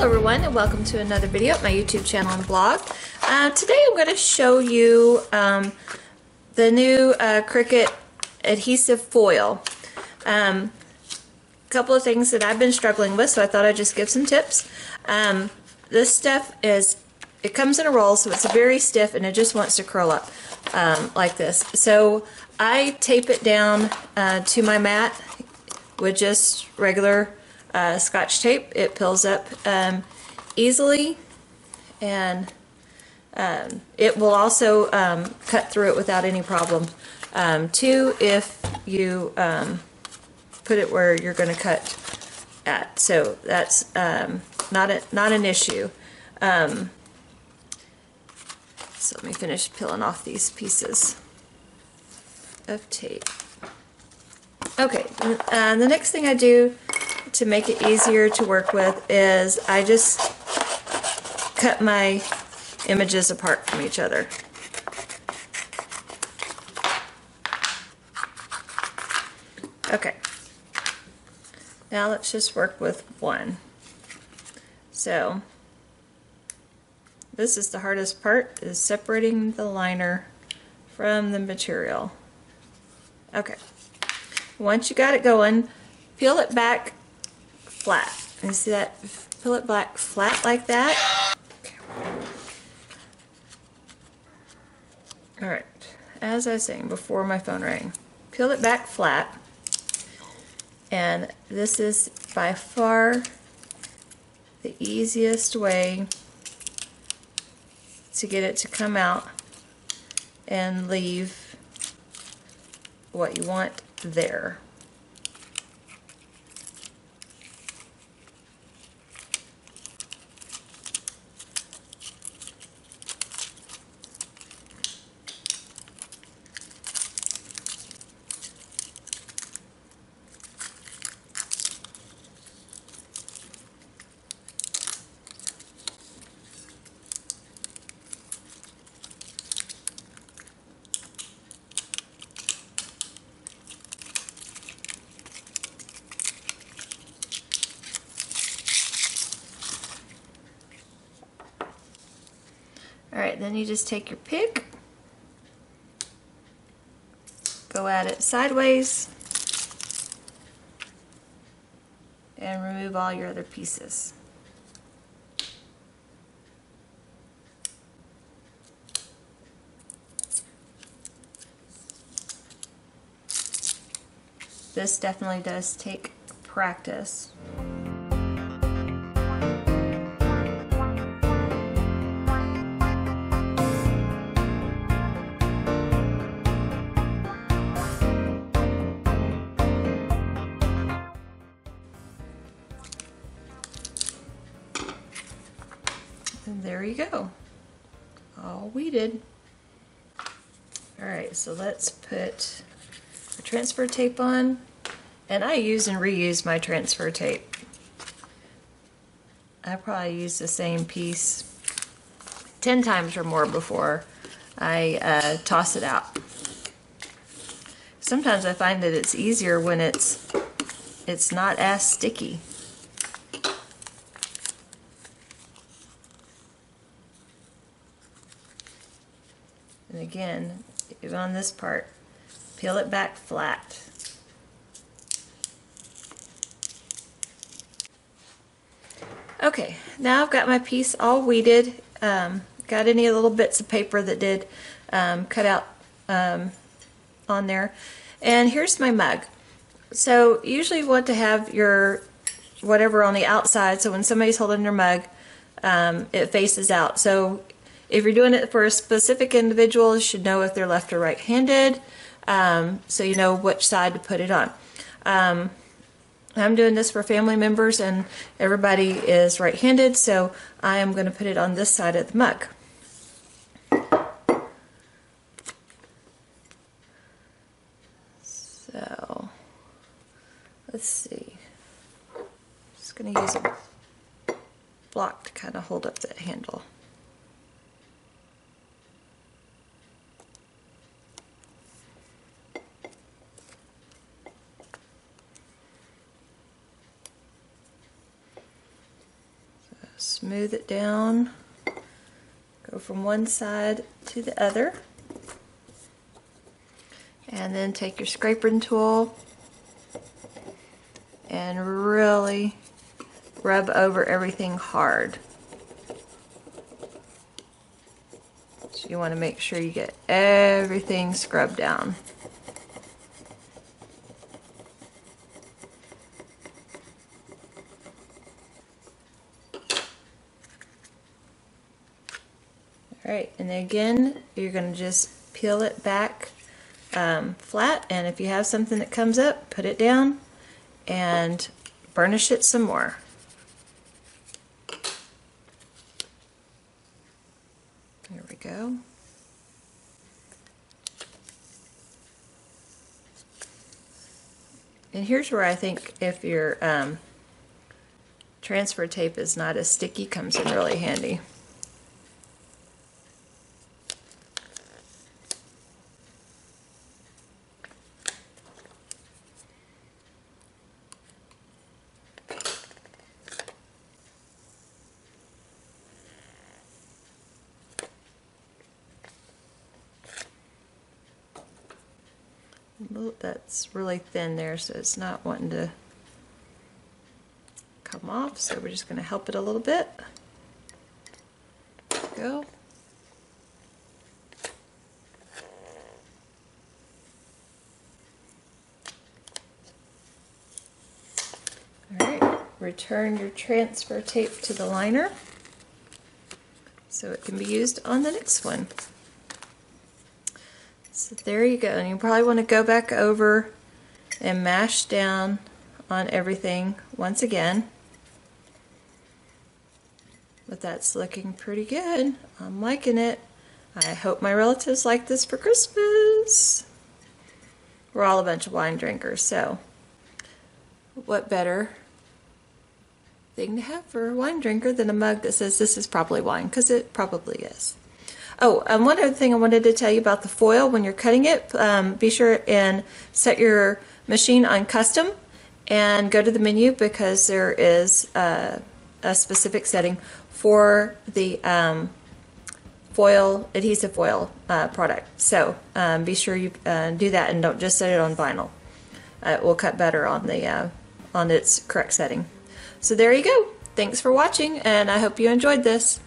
Hello everyone and welcome to another video at my YouTube channel and blog. Uh, today I'm going to show you um, the new uh, Cricut adhesive foil. A um, couple of things that I've been struggling with so I thought I'd just give some tips. Um, this stuff is, it comes in a roll so it's very stiff and it just wants to curl up um, like this. So I tape it down uh, to my mat with just regular uh, scotch tape. It peels up um, easily and um, it will also um, cut through it without any problem. Um, two, if you um, put it where you're going to cut at. So that's not, a, not an issue. so let me finish peeling off these pieces of tape. Okay, uh, the next thing I do to make it easier to work with is I just cut my images apart from each other. Okay. Now let's just work with one. So, this is the hardest part, is separating the liner from the material. Okay. Once you got it going, peel it back flat. You see that? Peel it back flat like that. Alright, as I was saying before my phone rang, peel it back flat. And this is by far the easiest way to get it to come out and leave what you want there. Alright, then you just take your pick, go at it sideways, and remove all your other pieces. This definitely does take practice. And there you go. All weeded. Alright, so let's put the transfer tape on. And I use and reuse my transfer tape. I probably use the same piece 10 times or more before I uh, toss it out. Sometimes I find that it's easier when it's it's not as sticky. And again, on this part, peel it back flat. Okay, now I've got my piece all weeded. Um, got any little bits of paper that did um, cut out um, on there. And here's my mug. So usually you want to have your whatever on the outside so when somebody's holding their mug, um, it faces out. So if you're doing it for a specific individual, you should know if they're left or right-handed, um, so you know which side to put it on. Um, I'm doing this for family members and everybody is right-handed, so I am going to put it on this side of the mug. So, let's see. I'm Just going to use a block to kind of hold up that handle. Smooth it down. Go from one side to the other. And then take your scraping tool and really rub over everything hard. So you want to make sure you get everything scrubbed down. Alright, and then again, you're going to just peel it back um, flat, and if you have something that comes up, put it down and burnish it some more. There we go. And here's where I think if your um, transfer tape is not as sticky, comes in really handy. That's really thin there so it's not wanting to come off so we're just going to help it a little bit go Alright, return your transfer tape to the liner so it can be used on the next one. So there you go. And you probably want to go back over and mash down on everything once again. But that's looking pretty good. I'm liking it. I hope my relatives like this for Christmas. We're all a bunch of wine drinkers, so what better thing to have for a wine drinker than a mug that says this is probably wine, because it probably is. Oh, um, one other thing I wanted to tell you about the foil when you're cutting it, um, be sure and set your machine on custom and go to the menu because there is uh, a specific setting for the um, foil, adhesive foil uh, product. So um, be sure you uh, do that and don't just set it on vinyl. Uh, it will cut better on the uh, on its correct setting. So there you go. Thanks for watching and I hope you enjoyed this.